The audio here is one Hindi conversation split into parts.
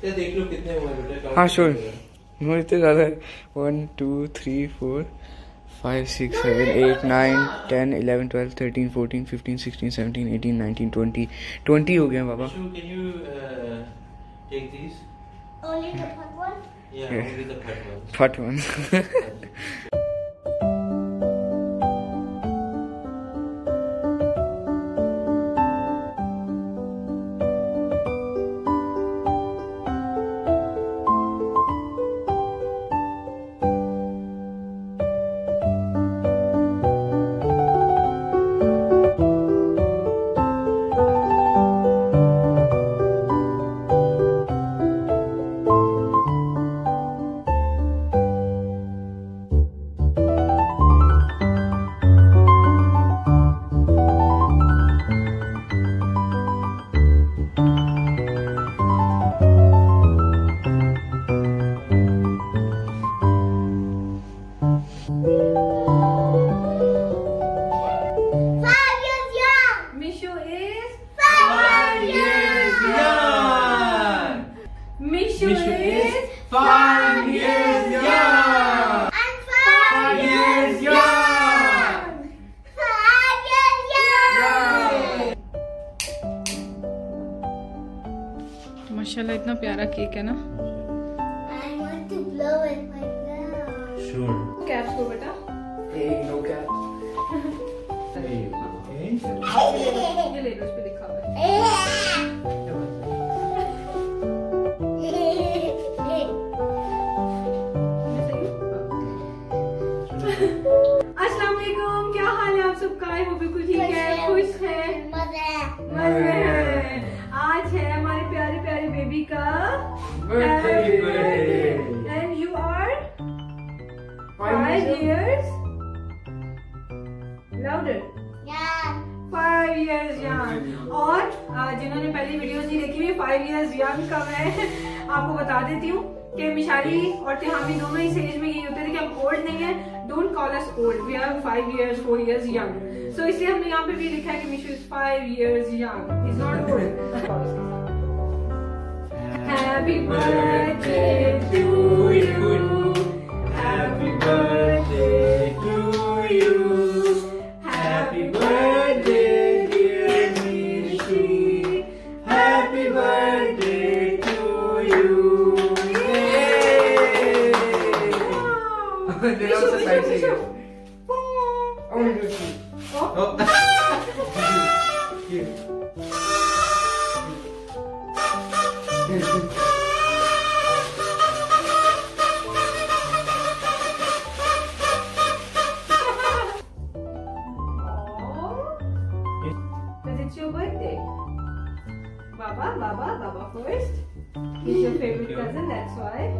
इतना देख लो कितने हुए बेटा हाँ श्योर नो इतने ज़्यादा है। One two three four five six seven eight nine ten eleven twelve thirteen fourteen fifteen sixteen seventeen eighteen nineteen twenty twenty हो गए हैं बाबा कैन यू माशाल्लाह इतना प्यारा केक है ना? बेटा। एक दो फाइव इयर्स यंग और जिन्होंने पहली वीडियोस नहीं देखी हुई फाइव इयर्स यंग का मैं आपको बता देती हूँ कि मिशाली और तिहामी दोनों इस एज में यही होते थे कि हम ओल्ड नहीं है don't call us old we are five years four years young so इसलिए हमने यहाँ पे भी लिखा है कि Mishu is five years young is not old Happy birthday to you. Happy birthday. Also side से Mishu, Oh, no, no. Oh. Ah. Here. Because it's your birthday. Baba, Baba, Baba first. He's your favorite cousin, that's why.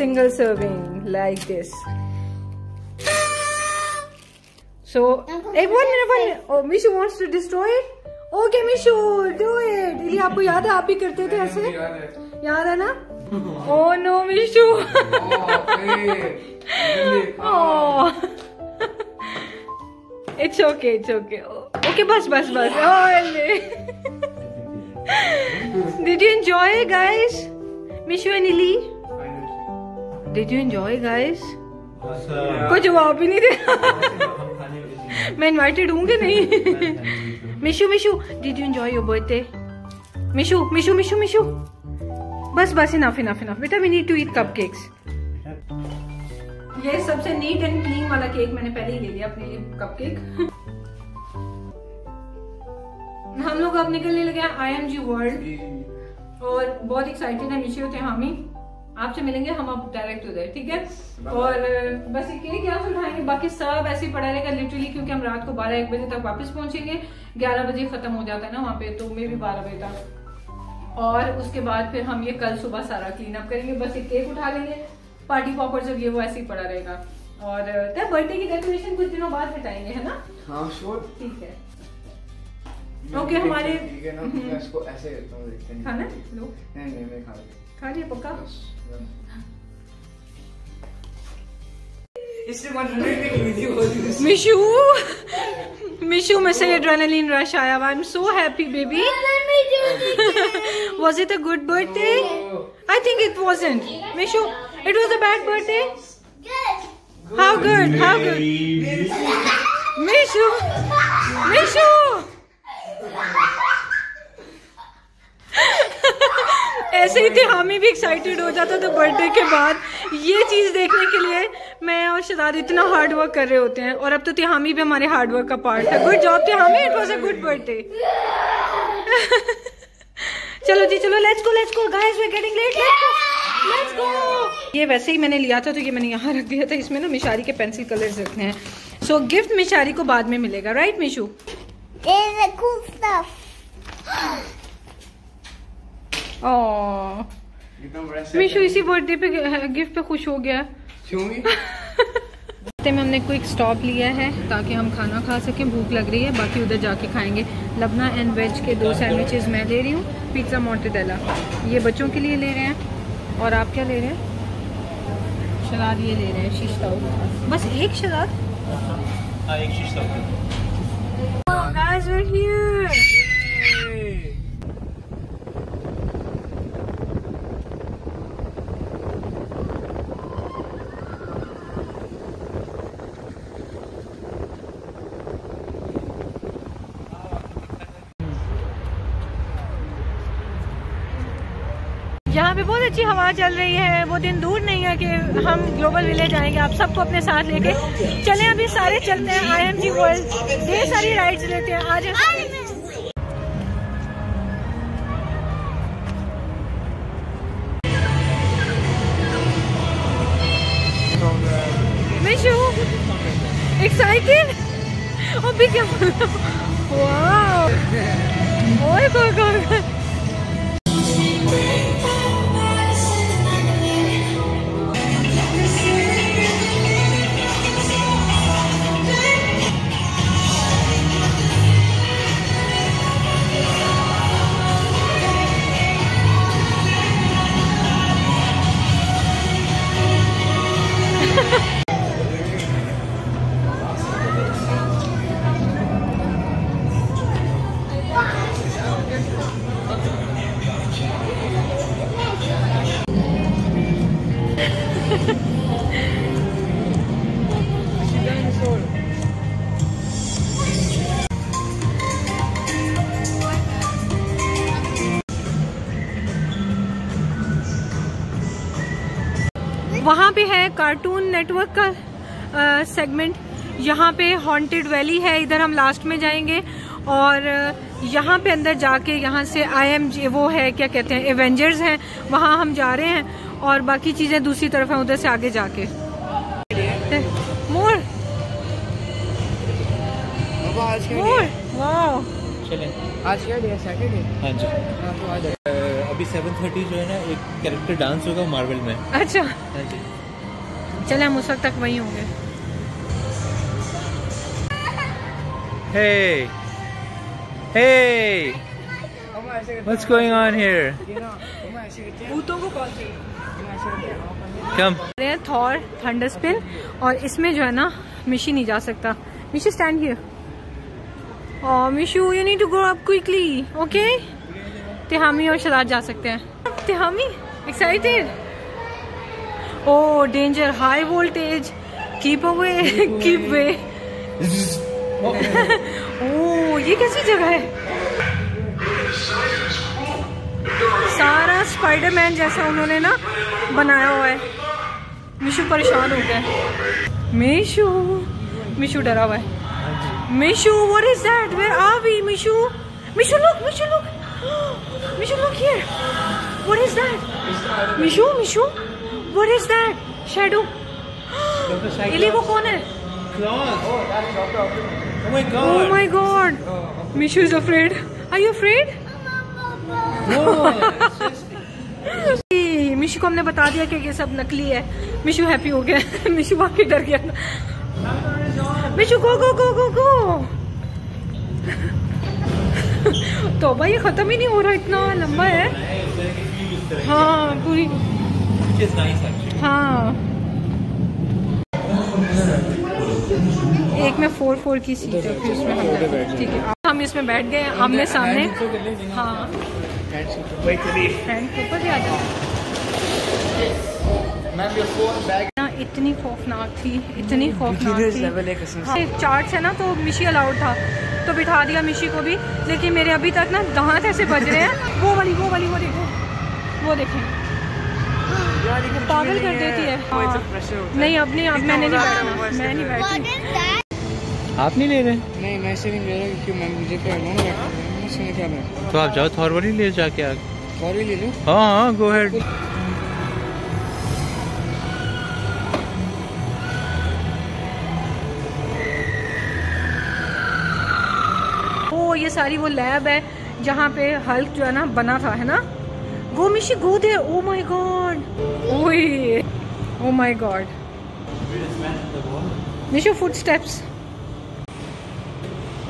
Single serving like this so एक one minute one Mishu wants to destroy it okay Mishu do it ये आपको याद है आप भी करते थे ऐसे याद है याद है ना oh no Mishu Oh, it's okay it's okay okay बस बस बस ओले Did you enjoy, guys? Mishu and Ili? Did you enjoy, guys? Awesome. कोई जवाब भी नहीं दे मैं इनवाइटेड हूँ। कि नहीं? Mishu Mishu did you enjoy your birthday Mishu Mishu Mishu Mishu. बस बस इनफ इनफ इनफ बेटा we need to eat cup cakes ये सबसे नीट एंड क्लीन वाला केक मैंने पहले ही ले लिया अपने लिए कप केक हम लोग अब निकलने लगे आई एम जी। वर्ल्ड और बहुत एक्साइटेड है मिशु थे हामी आपसे मिलेंगे हम आप डायरेक्ट उधर ठीक है? और बस ये केक यहाँ से उठाएँगे बाकी सब ऐसे ही पड़ा रहेगा लिटरली क्योंकि हम रात को बारह एक बजे तक वापस पहुँचेंगे। ग्यारह बजे खत्म हो जाता है ना वहाँ पे तो मे भी बारह बजे तक। और उसके बाद फिर हम ये कल सुबह सारा क्लीन अप करेंगे बस एक केक उठा लेंगे। पार्टी पॉपर और ये वो ऐसे ही पड़ा रहेगा। और बर्थडे की डेकोरेशन कुछ दिनों बाद हटाएँगे है ना? हाँ श्योर ठीक है। ओके हमारे ठीक है ना मैं इसको ऐसे करता हूँ देखते हैं। खाना? लो। नहीं नहीं मैं खा लेता खा लिया पक्का बस इससे 100 की वीडियो हो रही है मिशू मिशू में से एड्रेनलिन रश आया I am so happy baby Let me do it again. was it a good birthday i think it wasn't mishu it was a bad birthday Good. how good how good mishu mishu ऐसे ही थे हमें भी एक्साइटेड हो जाता था बर्थडे के बाद। ये चीज़ देखने के लिए मैं और शहजाद इतना हार्ड वर्क कर रहे होते हैं। और अब तो तिहामी भी हमारे हार्ड वर्क का पार्ट है। Good job Tihami it was a good birthday चलो जी, चलो let's go let's go guys we are getting late let's go ये वैसे ही मैंने लिया था तो ये मैंने यहाँ रख दिया था। इसमें ना मिशारी के पेंसिल कलर्स रखने हैं। सो गिफ्ट मिशारी को बाद में मिलेगा राइट मिशू मिशू इसी बर्थडे पे गिफ्ट पे खुश हो गया। रास्ते में हमने क्विक स्टॉप लिया है ताकि हम खाना खा सकें भूख लग रही है बाकी उधर जाके खाएँगे। लबना एंड वेज के दो सैंडविचेस मैं ले रही हूँ पिज़्ज़ा मोटेडेला ये बच्चों के लिए ले रहे हैं और आप क्या ले रहे हैं? शराब ये ले रहे हैं शीश ताऊ बस एक शराद हाँ एक शीश तक guys we're here यहाँ पे बहुत अच्छी हवा चल रही है, वो दिन दूर नहीं है कि हम ग्लोबल विलेज आएँगे, आप सबको अपने साथ लेके चले। अभी सारे चलते हैं आई एम जी वर्ल्ड ढेर सारी राइड्स लेते हैं, आज मिशू एक्साइटेड ओ भी कार्टून नेटवर्क का सेगमेंट यहाँ पे हॉन्टेड वैली है इधर हम लास्ट में जाएँगे। और यहाँ पे अंदर जाके यहाँ से आई एम वो है क्या कहते हैं एवेंजर्स हैं वहाँ हम जा रहे हैं। और बाकी चीज़ें दूसरी तरफ़ हैं उधर से आगे जाके। मोर। बाबा आज क्या मोर वाओ आज क्या डे है सैटरडे हाँ जी। हाँ तो आज अभी 7:30 जो है ना एक कैरेक्टर डांस होगा मार्वल में। अच्छा। हाँ जी। चले हम उस वक्त तक वहीं होंगे। Hey. Hey. हम ऐसे करते What's going on here? हैं ना हम ऐसे करते हैं भूतों को कॉल हैं हैं थॉर थंडर स्पिन और इसमें जो है ना मिशी नहीं जा सकता। Mishi stand here Oh, Mishu, you need to grow up quickly, okay? Tihami और शराद जा सकते हैं। Tihami excited oh danger high voltage keep away keep away oh ये कैसी जगह है? सारा स्पाइडरमैन जैसा उन्होंने ना बनाया हुआ है। मिशु परेशान हो गया मिशु। मिशु डरा हुआ है। Mishu what is that? Where are we Mishu? Mishu look Mishu look Mishu look here what is that? Mishu Mishu. What is that? Shadow. इली वो कौन है? Claws. Oh my Oh god. my god. Mishu is afraid. Are you afraid? No. Mishu को हमने बता दिया कि ये सब नकली है मिशु हैप्पी हो गया मिशु वाकई डर गया मिशु गो गो गो गो गो तो भाई ये खत्म ही नहीं हो रहा इतना लंबा है हाँ पूरी Which is nice actually. हाँ। एक में फोर फोर की सीट है फिर उसमें हम ठीक है। हम इसमें बैठ गए आमने सामने। हाँ। फ्रेंड के ऊपर भी आ जाओ। ना इतनी खौफनाक थी इतनी खौफनाक थी। Level है चार्ट है ना तो मिशी अलाउड था। तो बिठा दिया मिशी को भी। लेकिन मेरे अभी तक ना दांत ऐसे बज रहे हैं। वो वाली वो वाली वो देखो वो देखें। पागल कर देती है। हाँ। नहीं अब नहीं अब मैंने नहीं बैठना मैं नहीं बैठी। आप नहीं ले रहे? नहीं मैं से नहीं ले रहा क्योंकि मैं मुझे क्या मैं क्या मैं तो आप जाओ थॉर वाली ले जाके आ। सॉरी ले लूँ। हाँ हाँ गो हेड ओ ये सारी वो लैब है जहाँ पे हल्क जो है ना बना था है ना? गो मिशी गो दे ओ माय गॉड ओए ओ my god Mishu foot steps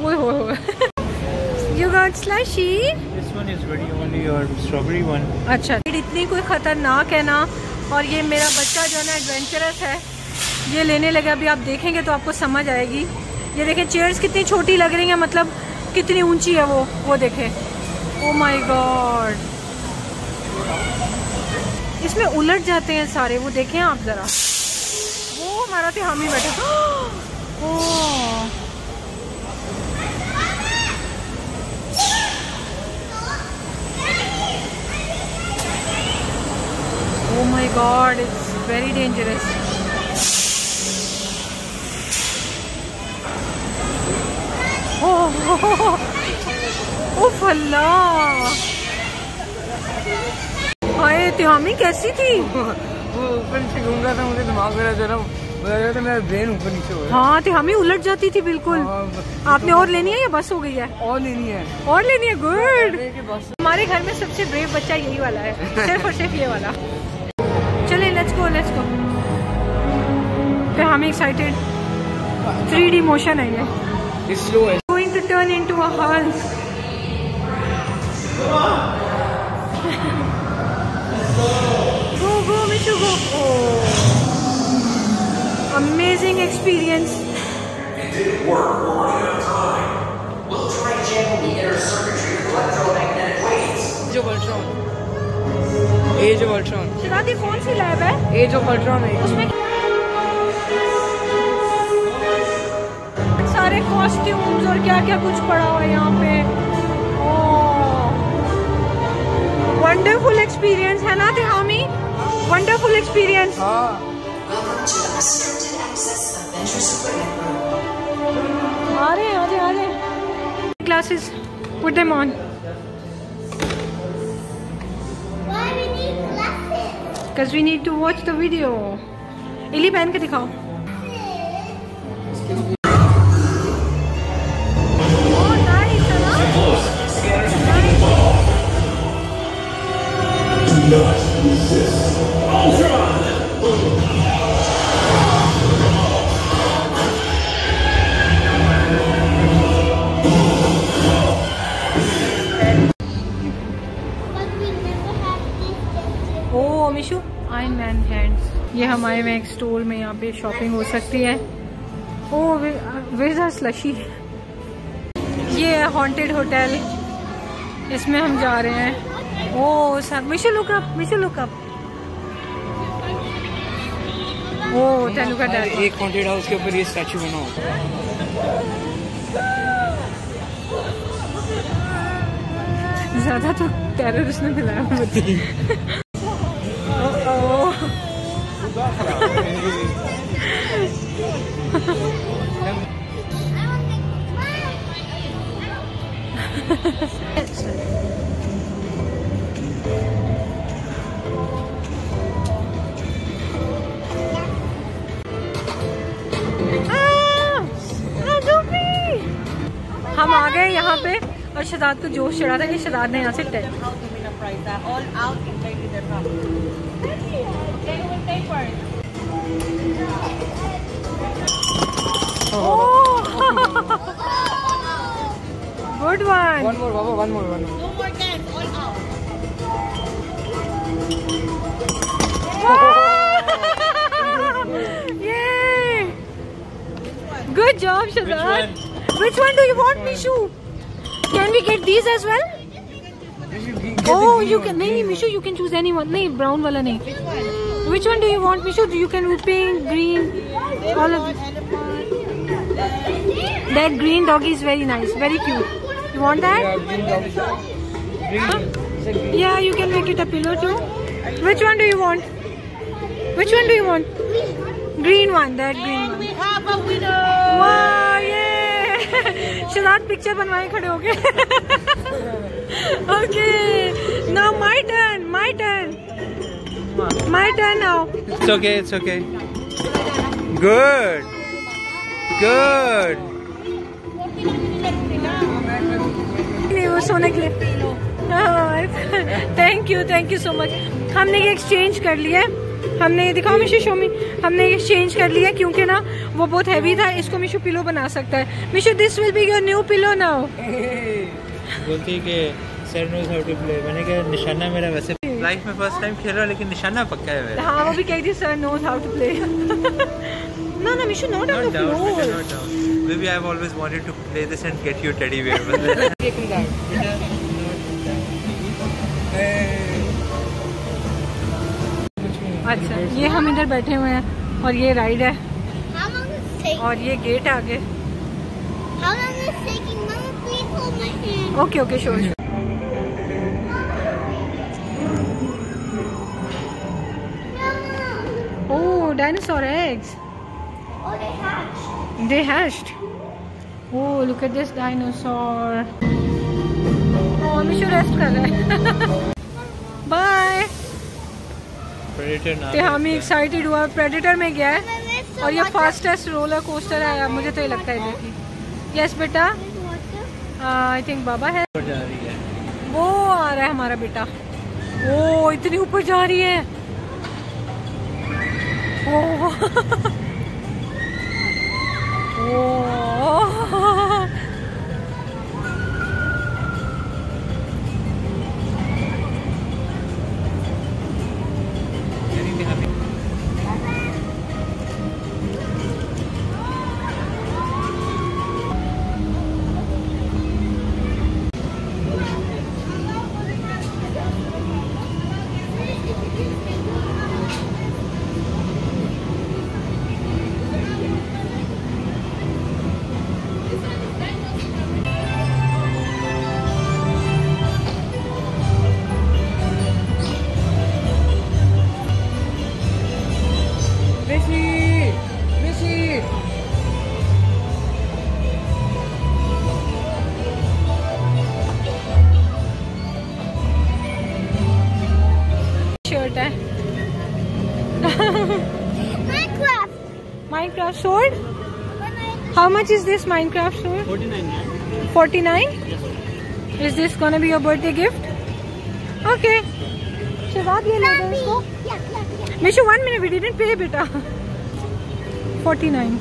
ओए हो you got slushie This one is very only your strawberry one. अच्छा। इतनी कोई खतरनाक है ना और ये मेरा बच्चा जो है ना एडवेंचरस है। ये लेने लगे अभी आप देखेंगे तो आपको समझ आएगी। ये देखें चेयर्स कितनी छोटी लग रही हैं मतलब कितनी ऊँची है वो वो देखें। ओ माय गॉड इसमें उलट जाते हैं सारे वो देखें आप जरा वो हमारा थे हम ही बैठे ओह Oh my god, it's very dangerous. Oh, उफ अल्लाह हाय तिहामी कैसी थी? वो ऊपर नीचे घूम रहा था मुझे दिमाग मेरा जो ना मुझे लग रहा था मेरा ब्रेन ऊपर नीचे हो रहा हाँ। तिहामी उलट जाती थी बिल्कुल। हाँ, आपने और लेनी है या बस हो गई है? और लेनी है। और लेनी है? गुड हमारे घर में सबसे ब्रेव बच्चा यही वाला है सिर्फ़ और सिर्फ़ ये वाला। चले लेट्स गो लेट्स गो तो हम एक्साइटेड थ्री डी मोशन है ये। स्लो है। Going to turn into a hulk go go Mishu go oh amazing experience didn't work. We're running out of time. We'll try to channel the inner circuitry of electromagnetic waves. Age of Ultron age of Ultron शिवादी कौन सी लैब है एज ऑफ़ अल्ट्रॉन है उसमें सारे कॉस्ट्यूम्स और क्या क्या कुछ पड़ा हुआ है यहाँ पे वंडरफुल एक्सपीरियंस है ना तिहामी वंडरफुल एक्सपीरियंस हाँ। to the. आ रहे हैं आ रहे आ रहे glasses put them on Why we need glasses? Because we need to watch the video इली पहन के दिखाओ। पे शॉपिंग हो सकती है। ओ वेज स्लशी ये है हॉन्टेड होटल इसमें हम जा रहे हैं। ओ sir Mishu look up Mishu look up oh Telugu का डर एक हॉन्टेड हाउस के ऊपर ये स्टैचू बना होता है। ज़्यादा तो टेररिस्ट ने दिलाया मुझे। शहजाद को जोश चढ़ा था कि शहजाद ने यहाँ से. Good one One more, Baba, one more, one more. No more dance, all out. Yay! Good job, Shazad. Which one do you want, Mishu? Can we get these as well? Oh, you can. नहीं नहीं Mishu, you can choose any one. नहीं brown वाला नहीं. Which one do you want, Mishu? You can do pink, green, all of this. That green doggy is very nice, very cute. You want that? Yeah, green dog. Green. It's a green. Yeah, you can make it a pillow too. Which one do you want? Which one do you want? Green one, that green one. We have a winner. Wow, Yeah! Picture बनवाए खड़े हो गए okay now my turn my turn my turn now okay, it's okay. Good. Good. नहीं वो सोने के लिए thank you thank you so much हमने ये एक्सचेंज कर लिया है। हमने ये दिखाओ मिशु शोमी हमने ये एक्सचेंज कर लिया क्योंकि ना वो बहुत हैवी था इसको मिशु पिलो बना सकता है Mishu this will be your new pillow now बोलती है कि sir knows how to play मैंने कहा निशाना मेरा वैसे लाइफ में फ़र्स्ट टाइम खेल रहा लेकिन निशाना पक्का है मेरा हाँ वो भी कह रही sir knows how to play no no Mishu not on Not the down, better floor not down. Maybe I've always wanted to play this and get you teddy bear. Take him down. अच्छा ये हम इधर बैठे हुए हैं और ये राइड है। और ये गेट है आगे। ओके ओके शोर शोर dinosaur eggs they hatched oh look at this dinosaur हम शो रेस्ट कर रहे हैं बाय Predator नाम ते हमें एक्साइटेड हुआ प्रेडेटर में गया है। और ये फास्टेस्ट रोलर कोस्टर है मुझे तो ये लगता है यस बेटा। आई थिंक बाबा है। पर जा रही है। वो आ रहा है हमारा बेटा। ओ इतनी ऊपर जा रही है। ओ। ओ। यानी Minecraft sword? How much is this Minecraft sword? 49. 49? Is this gonna be your birthday gift? Okay. Shivab, ye le isko. Yeah, yeah, yeah. Mishu, one minute, we didn't pay, beta. 49.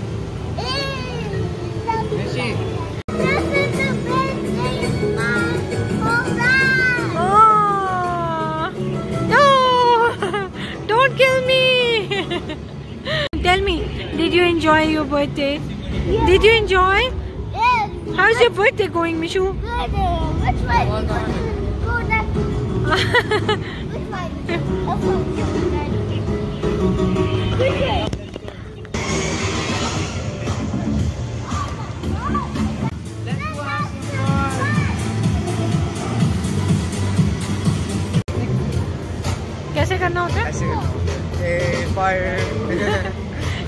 Hey, did you enjoy your birthday did you enjoy Yes. how's your birthday going Mishu Good. uh, Which way do you want to go next? Which way? That's what Which way? कैसे करना होता है ऐसे करना ए फायर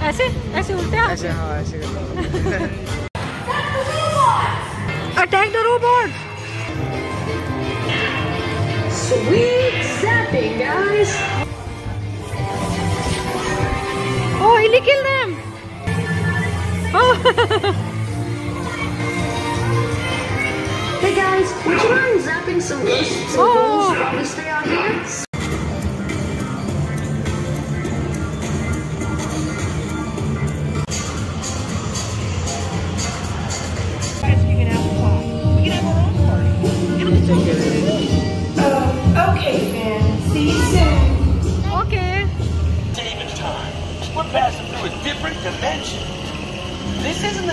ऐसे ऐसे उल्टे हाथ ऐसे हाँ ऐसे करना attack the robot Sweet zapping, guys. Oh, Illy kill them! Oh! Hey guys, would you mind zapping some ghosts and Oh. ghouls while we stay out here?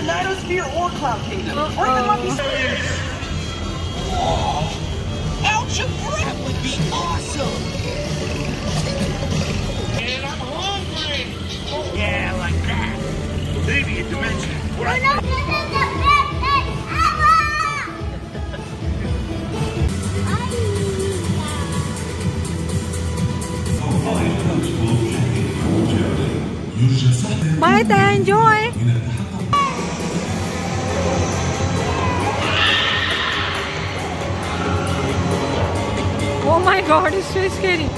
The Nightosphere or Cloud Kingdom. Or even Monkey Ouch! That would be awesome! And I'm hungry! Yeah, like that. Maybe a dimension. Where I Bye, then. Enjoy. my god, it's so scary.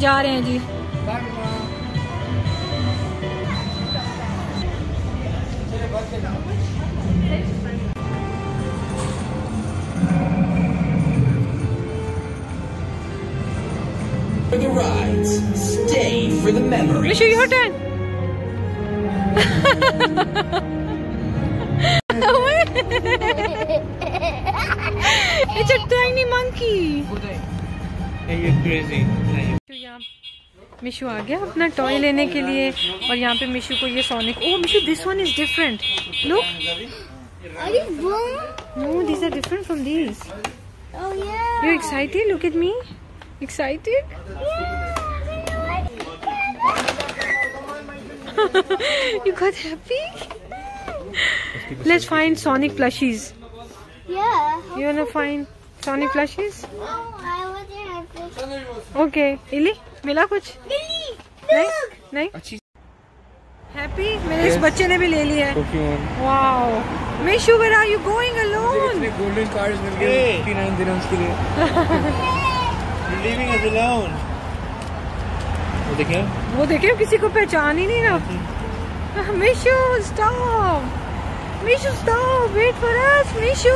जा रहे हैं जी For the rides, stay for the memory. Mishu, your turn. it's a tiny monkey. Hey, you're crazy. Mishu आ गया अपना टॉय लेने के लिए। और यहाँ पे मिशू को ये Sonic oh Mishu this one is different look no this are different from this you excited look it me excited you got happy let's find Sonic plushies you know find Sonic plushies okay इली मिला कुछ? नहीं नहीं? अच्छी हैप्पी मेरे इस बच्चे ने भी ले लिया है। Wow Mishu where are you going alone इतने गोल्डन कार्ड्स मिल गए 59 दिनों के लिए। Leaving us alone. वो देखिए वो देखिए किसी को पहचान ही नहीं रहा। Mishu stop Mishu stop wait for us Mishu